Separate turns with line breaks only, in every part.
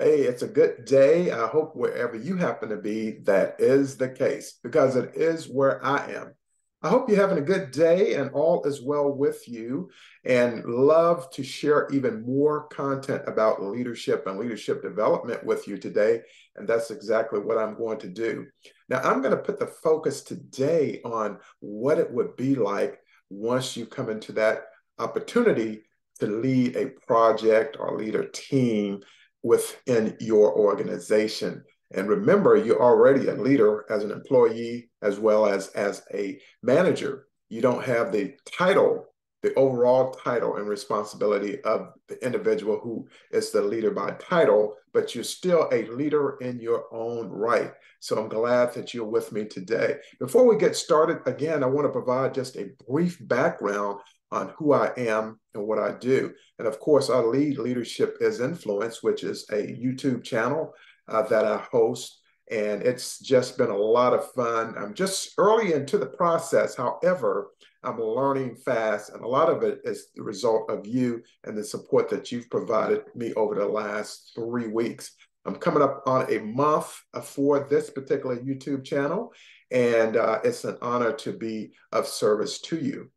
Hey, it's a good day. I hope wherever you happen to be, that is the case because it is where I am. I hope you're having a good day and all is well with you, and love to share even more content about leadership and leadership development with you today. And that's exactly what I'm going to do. Now, I'm going to put the focus today on what it would be like once you come into that opportunity to lead a project or lead a team within your organization. And remember, you're already a leader as an employee as well as as a manager. You don't have the title, the overall title and responsibility of the individual who is the leader by title, but you're still a leader in your own right. So I'm glad that you're with me today. Before we get started, again, I want to provide just a brief background on who I am and what I do. And of course, I lead Leadership is Influence, which is a YouTube channel uh, that I host. And it's just been a lot of fun. I'm just early into the process. However, I'm learning fast, and a lot of it is the result of you and the support that you've provided me over the last three weeks. I'm coming up on a month for this particular YouTube channel, and uh, it's an honor to be of service to you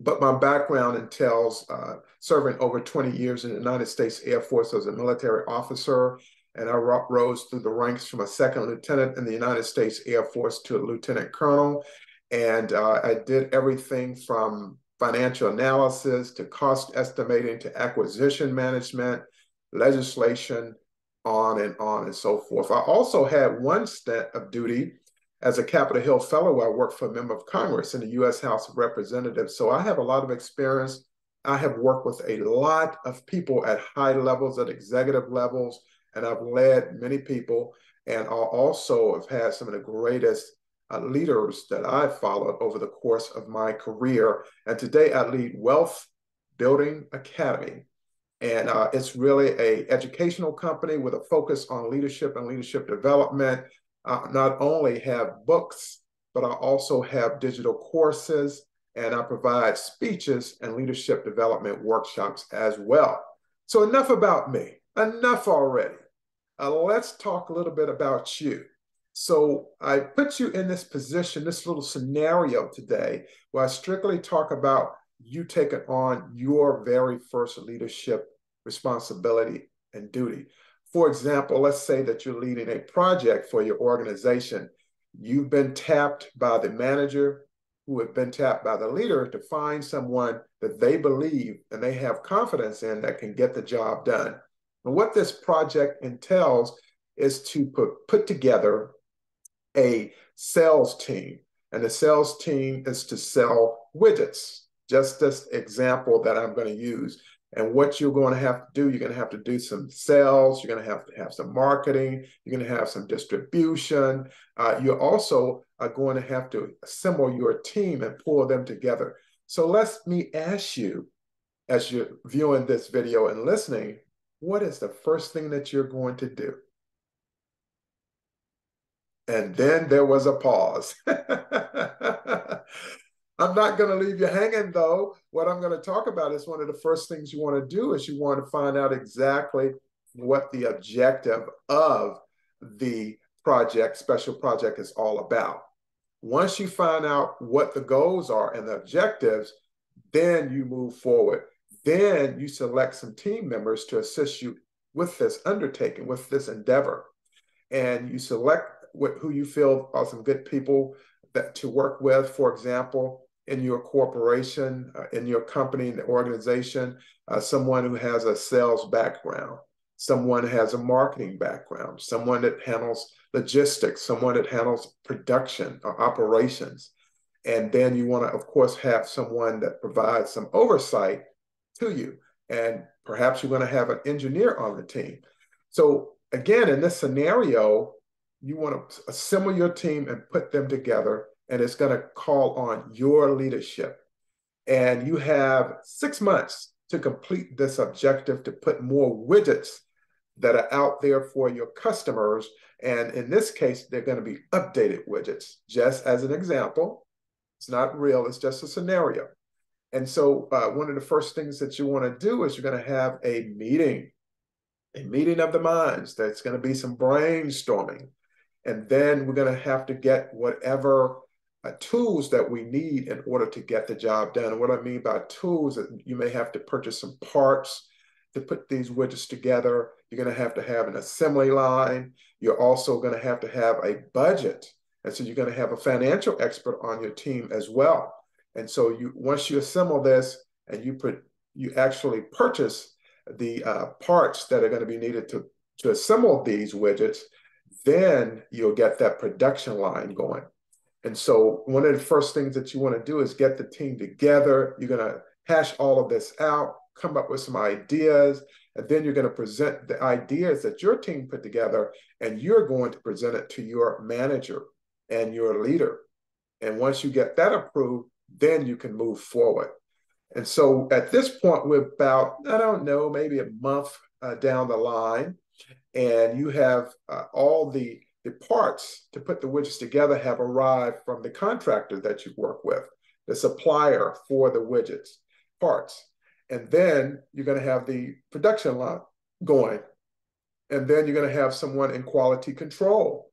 but my background entails uh, serving over 20 years in the United States Air Force as a military officer. And I rose through the ranks from a second lieutenant in the United States Air Force to a lieutenant colonel. And uh, I did everything from financial analysis to cost estimating to acquisition management, legislation, on and on and so forth. I also had one stint of duty as a Capitol Hill Fellow, I worked for a member of Congress in the U.S. House of Representatives. So I have a lot of experience. I have worked with a lot of people at high levels, at executive levels, and I've led many people. And I also have had some of the greatest uh, leaders that I've followed over the course of my career. And today I lead Wealth Building Academy. And uh, it's really a educational company with a focus on leadership and leadership development uh, not only have books, but I also have digital courses and I provide speeches and leadership development workshops as well. So, enough about me, enough already. Uh, let's talk a little bit about you. So, I put you in this position, this little scenario today, where I strictly talk about you taking on your very first leadership responsibility and duty. For example, let's say that you're leading a project for your organization. You've been tapped by the manager, who have been tapped by the leader to find someone that they believe and they have confidence in that can get the job done. And what this project entails is to put, put together a sales team. And the sales team is to sell widgets. Just this example that I'm going to use. And what you're going to have to do, you're going to have to do some sales, you're going to have to have some marketing, you're going to have some distribution. Uh, you're also going to have to assemble your team and pull them together. So let me ask you, as you're viewing this video and listening, what is the first thing that you're going to do? And then there was a pause. I'm not going to leave you hanging though. What I'm going to talk about is one of the first things you want to do is you want to find out exactly what the objective of the project, special project is all about. Once you find out what the goals are and the objectives, then you move forward. Then you select some team members to assist you with this undertaking, with this endeavor. And you select who you feel are some good people that to work with. For example, in your corporation, uh, in your company, in the organization, uh, someone who has a sales background, someone has a marketing background, someone that handles logistics, someone that handles production or operations. And then you want to, of course, have someone that provides some oversight to you. And perhaps you're going to have an engineer on the team. So, again, in this scenario, you want to assemble your team and put them together and it's going to call on your leadership. And you have six months to complete this objective to put more widgets that are out there for your customers. And in this case, they're going to be updated widgets, just as an example. It's not real, it's just a scenario. And so, uh, one of the first things that you want to do is you're going to have a meeting. a meeting of the minds. There's going to be some brainstorming. And then we're going to have to get whatever tools that we need in order to get the job done. And what I mean by tools, that you may have to purchase some parts to put these widgets together. You're going to have to have an assembly line. You're also going to have to have a budget. And so you're going to have a financial expert on your team as well. And so you once you assemble this and you put you actually purchase the uh, parts that are going to be needed to to assemble these widgets, then you'll get that production line going. And so one of the first things that you want to do is get the team together. You're going to hash all of this out, come up with some ideas, and then you're going to present the ideas that your team put together, and you're going to present it to your manager and your leader. And once you get that approved, then you can move forward. And so at this point, we're about, I don't know, maybe a month uh, down the line, and you have uh, all the, the parts to put the widgets together have arrived from the contractor that you work with, the supplier for the widgets parts. And then you're going to have the production line going. And then you're going to have someone in quality control.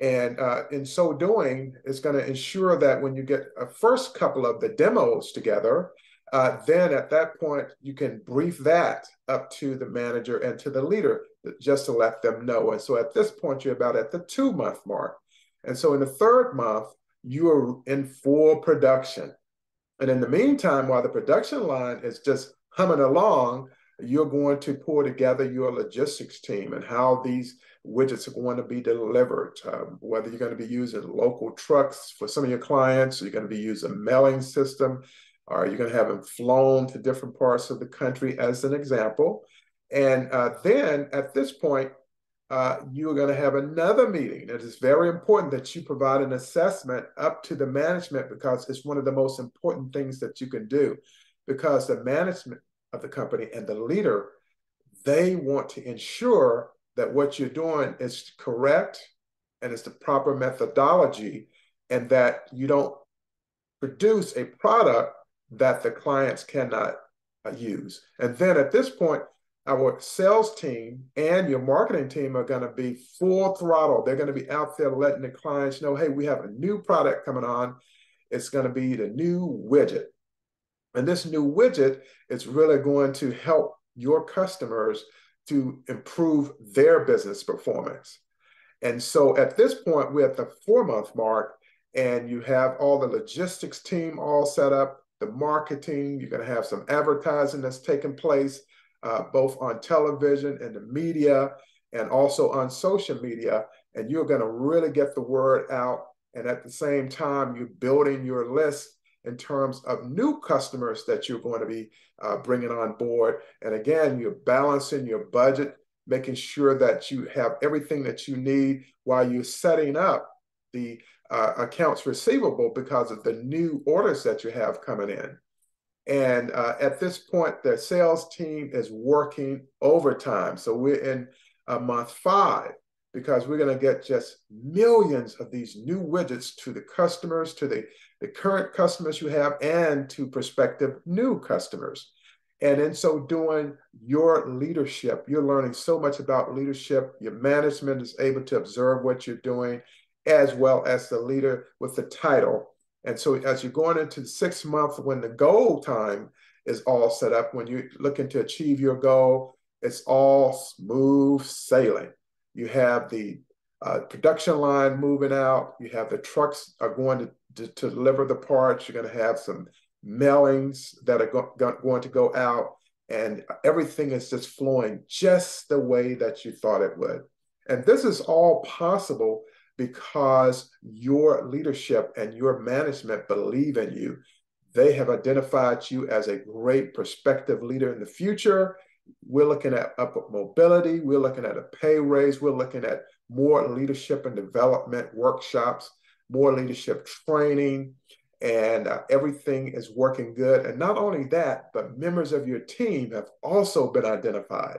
And uh, in so doing, it's going to ensure that when you get a first couple of the demos together, uh, then at that point, you can brief that up to the manager and to the leader just to let them know. And so at this point, you're about at the two month mark. And so in the third month, you are in full production. And in the meantime, while the production line is just humming along, you're going to pull together your logistics team and how these widgets are going to be delivered, um, whether you're going to be using local trucks for some of your clients, you're going to be using a mailing system, or you're going to have them flown to different parts of the country as an example. And uh, then at this point, uh, you're going to have another meeting. It is very important that you provide an assessment up to the management because it's one of the most important things that you can do because the management of the company and the leader, they want to ensure that what you're doing is correct and it's the proper methodology and that you don't produce a product that the clients cannot uh, use. And then at this point, our sales team and your marketing team are going to be full throttle. They're going to be out there letting the clients know, hey, we have a new product coming on. It's going to be the new widget. And this new widget is really going to help your customers to improve their business performance. And so at this point, we're at the four month mark, and you have all the logistics team all set up, the marketing, you're going to have some advertising that's taking place, uh, both on television and the media, and also on social media. And you're going to really get the word out. And at the same time, you're building your list in terms of new customers that you're going to be uh, bringing on board. And again, you're balancing your budget, making sure that you have everything that you need while you're setting up the uh, accounts receivable because of the new orders that you have coming in. And uh, at this point, the sales team is working overtime. So we're in uh, month five because we're going to get just millions of these new widgets to the customers, to the the current customers you have and to prospective new customers. And in so doing, your leadership, you're learning so much about leadership. Your management is able to observe what you're doing, as well as the leader with the title. And so, as you're going into the sixth month, when the goal time is all set up, when you're looking to achieve your goal, it's all smooth sailing. You have the uh, production line moving out. You have the trucks are going to, to, to deliver the parts. You're going to have some mailings that are go, go, going to go out, and everything is just flowing just the way that you thought it would. And this is all possible because your leadership and your management believe in you. They have identified you as a great prospective leader in the future. We're looking at upward mobility. We're looking at a pay raise. We're looking at more leadership and development workshops, more leadership training, and uh, everything is working good. And not only that, but members of your team have also been identified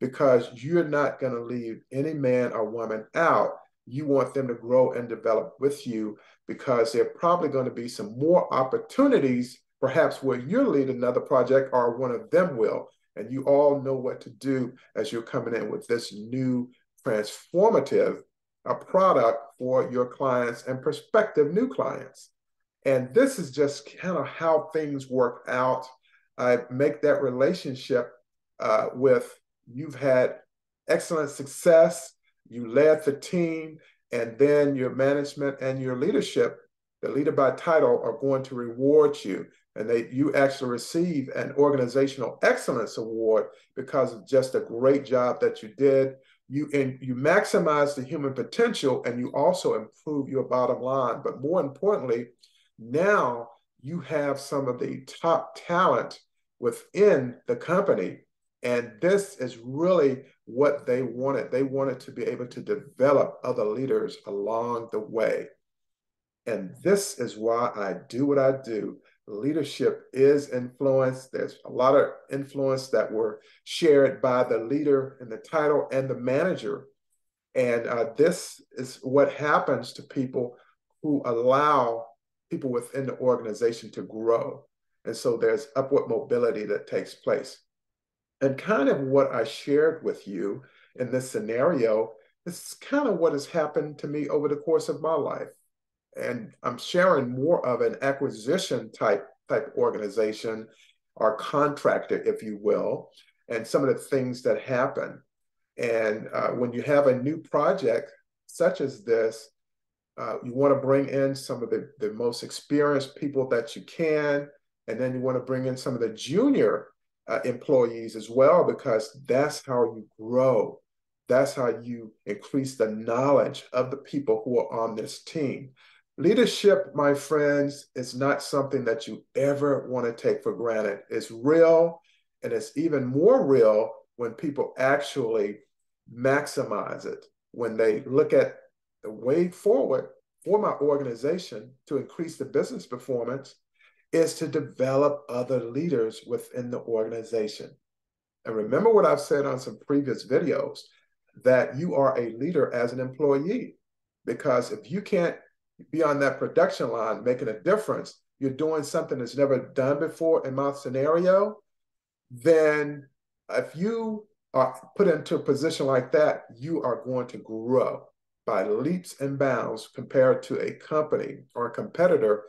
because you're not going to leave any man or woman out. You want them to grow and develop with you because there are probably going to be some more opportunities, perhaps where you're leading another project or one of them will. And you all know what to do as you're coming in with this new transformative a product for your clients and prospective new clients. And this is just kind of how things work out. I make that relationship uh, with you've had excellent success, you led the team, and then your management and your leadership, the leader by title, are going to reward you. And they, you actually receive an organizational excellence award because of just a great job that you did. You and you maximize the human potential, and you also improve your bottom line. But more importantly, now you have some of the top talent within the company and this is really what they wanted. They wanted to be able to develop other leaders along the way. And this is why I do what I do. Leadership is influence. There's a lot of influence that were shared by the leader and the title and the manager. And uh, this is what happens to people who allow people within the organization to grow. And so there's upward mobility that takes place. And kind of what I shared with you in this scenario is kind of what has happened to me over the course of my life. And I'm sharing more of an acquisition type type organization or contractor, if you will, and some of the things that happen. And uh, when you have a new project such as this, uh, you want to bring in some of the, the most experienced people that you can, and then you want to bring in some of the junior uh, employees as well, because that's how you grow. That's how you increase the knowledge of the people who are on this team. Leadership, my friends, is not something that you ever want to take for granted. It's real, and it's even more real when people actually maximize it, when they look at the way forward for my organization to increase the business performance is to develop other leaders within the organization. And remember what I've said on some previous videos that you are a leader as an employee. Because if you can't be on that production line making a difference, you're doing something that's never done before in my scenario, then if you are put into a position like that, you are going to grow by leaps and bounds compared to a company or a competitor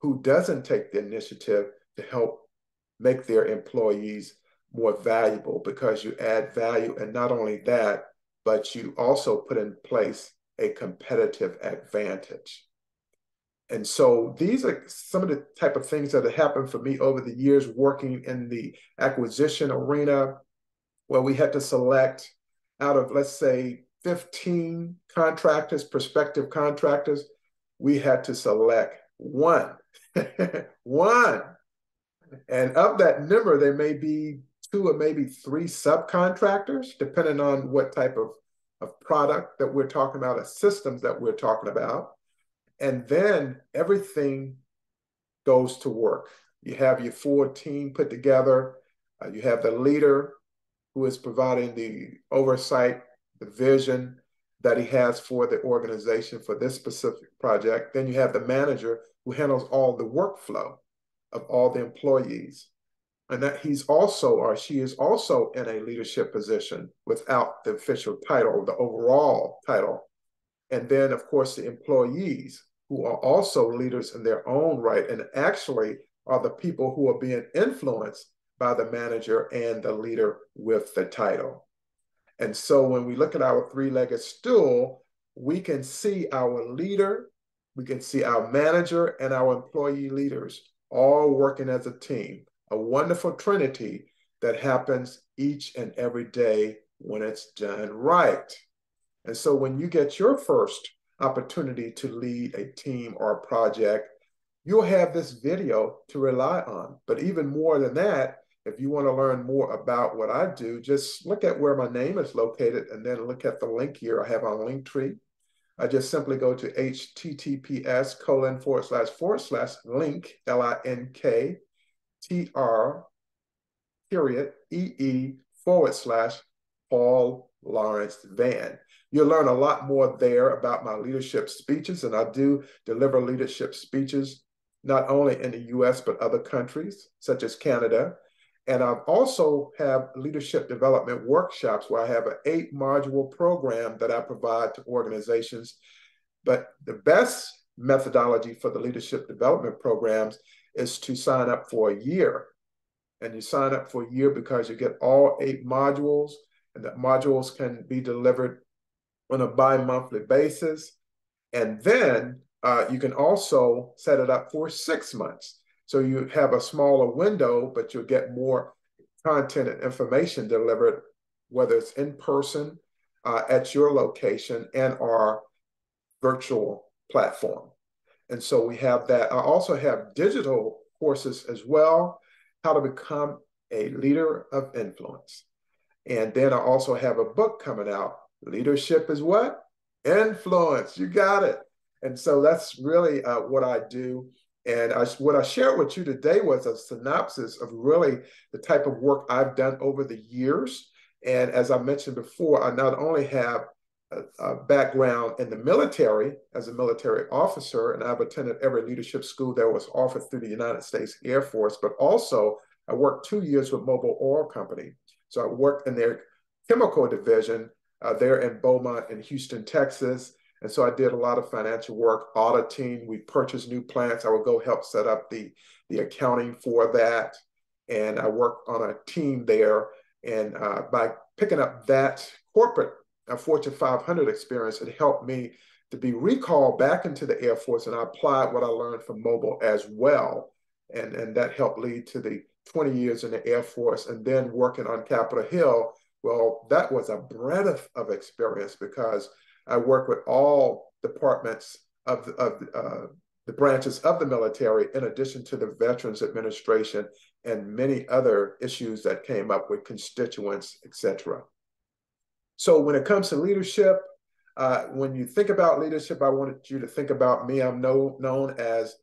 who doesn't take the initiative to help make their employees more valuable because you add value. And not only that, but you also put in place a competitive advantage. And so these are some of the type of things that have happened for me over the years working in the acquisition arena, where we had to select out of, let's say, 15 contractors, prospective contractors, we had to select one one. And of that number, there may be two or maybe three subcontractors, depending on what type of, of product that we're talking about, or systems that we're talking about. And then everything goes to work. You have your full team put together. Uh, you have the leader who is providing the oversight, the vision that he has for the organization for this specific project. Then you have the manager who handles all the workflow of all the employees. And that he's also, or she is also in a leadership position without the official title, the overall title. And then, of course, the employees who are also leaders in their own right and actually are the people who are being influenced by the manager and the leader with the title. And so when we look at our three legged stool, we can see our leader we can see our manager and our employee leaders all working as a team, a wonderful trinity that happens each and every day when it's done right. And so when you get your first opportunity to lead a team or a project, you'll have this video to rely on. But even more than that, if you want to learn more about what I do, just look at where my name is located and then look at the link here I have on Linktree I just simply go to https colon forward slash forward slash link, L-I-N-K, T-R, period, E-E forward slash Paul Lawrence Vann. You'll learn a lot more there about my leadership speeches, and I do deliver leadership speeches not only in the US, but other countries, such as Canada. And I also have leadership development workshops where I have an eight module program that I provide to organizations. But the best methodology for the leadership development programs is to sign up for a year. And you sign up for a year because you get all eight modules, and the modules can be delivered on a bi monthly basis. And then uh, you can also set it up for six months. So you have a smaller window, but you'll get more content and information delivered, whether it's in person uh, at your location and our virtual platform. And so we have that. I also have digital courses as well, how to become a leader of influence. And then I also have a book coming out. Leadership is what? Influence. You got it. And so that's really uh, what I do. And I, what I shared with you today was a synopsis of really the type of work I've done over the years. And as I mentioned before, I not only have a, a background in the military as a military officer, and I've attended every leadership school that was offered through the United States Air Force, but also I worked two years with Mobil Oil Company. So I worked in their chemical division uh, there in Beaumont in Houston, Texas. And so I did a lot of financial work, auditing. We purchased new plants. I would go help set up the, the accounting for that. And I worked on a team there. And uh, by picking up that corporate uh, Fortune 500 experience, it helped me to be recalled back into the Air Force. And I applied what I learned from Mobil as well. And, and that helped lead to the 20 years in the Air Force and then working on Capitol Hill. Well, that was a breadth of experience because I work with all departments of, the, of uh, the branches of the military, in addition to the Veterans Administration and many other issues that came up with constituents, etc. So when it comes to leadership, uh, when you think about leadership, I wanted you to think about me. I'm know, known as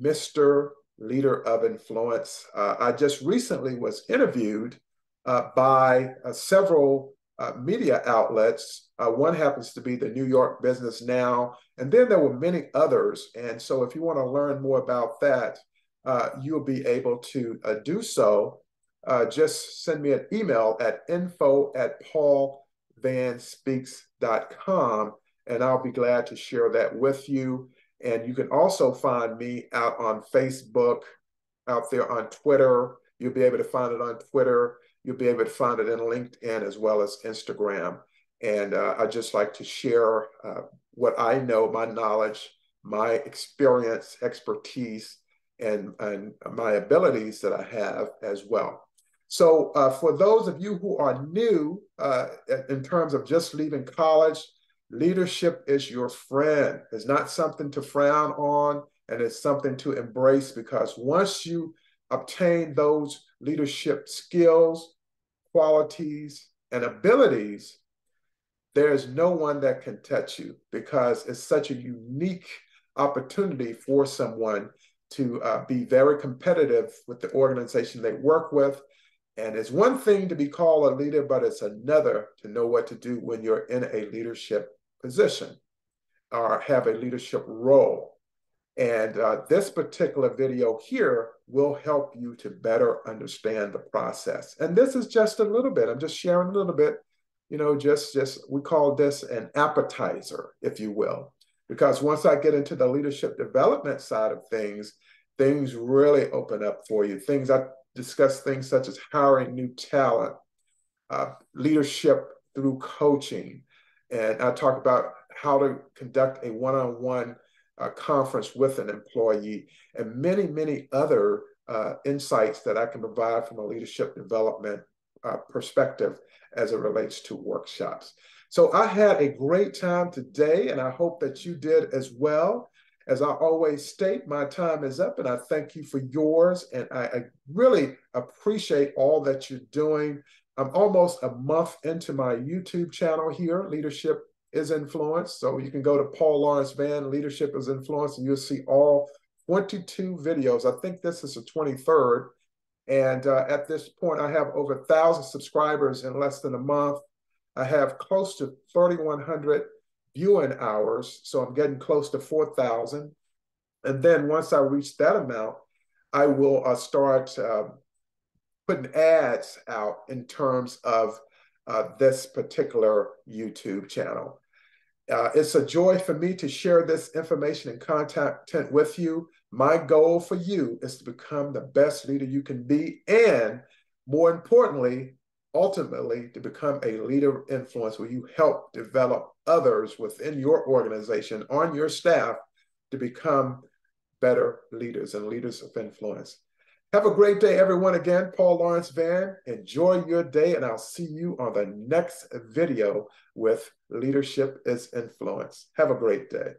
Mr. Leader of Influence. Uh, I just recently was interviewed uh, by uh, several uh, media outlets. Uh, one happens to be the New York Business Now, and then there were many others. And so, if you want to learn more about that, uh, you'll be able to uh, do so. Uh, just send me an email at info at paulvanspeaks.com, and I'll be glad to share that with you. And you can also find me out on Facebook, out there on Twitter. You'll be able to find it on Twitter You'll be able to find it in LinkedIn as well as Instagram. And uh, I just like to share uh, what I know, my knowledge, my experience, expertise, and, and my abilities that I have as well. So, uh, for those of you who are new uh, in terms of just leaving college, leadership is your friend. It's not something to frown on, and it's something to embrace because once you obtain those leadership skills, qualities, and abilities, there's no one that can touch you because it's such a unique opportunity for someone to uh, be very competitive with the organization they work with. And it's one thing to be called a leader, but it's another to know what to do when you're in a leadership position or have a leadership role. And uh, this particular video here will help you to better understand the process. And this is just a little bit, I'm just sharing a little bit, you know, just, just we call this an appetizer, if you will. Because once I get into the leadership development side of things, things really open up for you. Things I discuss things such as hiring new talent, uh, leadership through coaching, and I talk about how to conduct a one-on-one uh, conference with an employee, and many, many other uh, insights that I can provide from a leadership development uh, perspective as it relates to workshops. So I had a great time today, and I hope that you did as well. As I always state, my time is up, and I thank you for yours. And I, I really appreciate all that you're doing. I'm almost a month into my YouTube channel here, Leadership is influence. So you can go to Paul Lawrence Vann, Leadership is Influence, and you'll see all 22 videos. I think this is the 23rd. And uh, at this point, I have over 1,000 subscribers in less than a month. I have close to 3,100 viewing hours. So I'm getting close to 4,000. And then once I reach that amount, I will uh, start uh, putting ads out in terms of uh, this particular YouTube channel. Uh, it's a joy for me to share this information and content with you. My goal for you is to become the best leader you can be, and more importantly, ultimately to become a leader of influence where you help develop others within your organization, on your staff, to become better leaders and leaders of influence. Have a great day, everyone. Again, Paul Lawrence Vann. Enjoy your day, and I'll see you on the next video with Leadership is Influence. Have a great day.